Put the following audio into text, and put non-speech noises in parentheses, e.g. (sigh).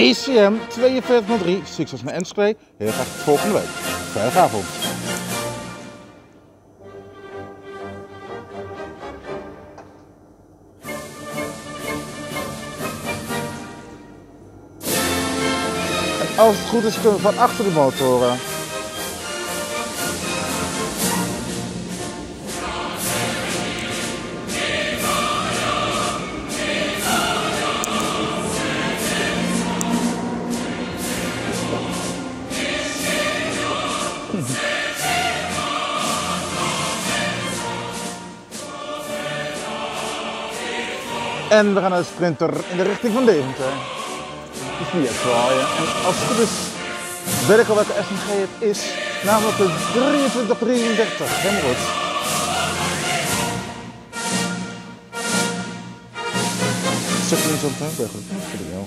ECM 4203. Succes met Enschede. Heel graag tot volgende week. Veilige avond. Als het goed is kunnen we van achter de motoren. (laughs) En we gaan naar de sprinter in de richting van Deventer. De Fiat zwaaien. En als het goed is, weet ik al welke SMG het is. Namelijk de 2333 Hemrood. Zet je hem zo meteen? Voor de wel.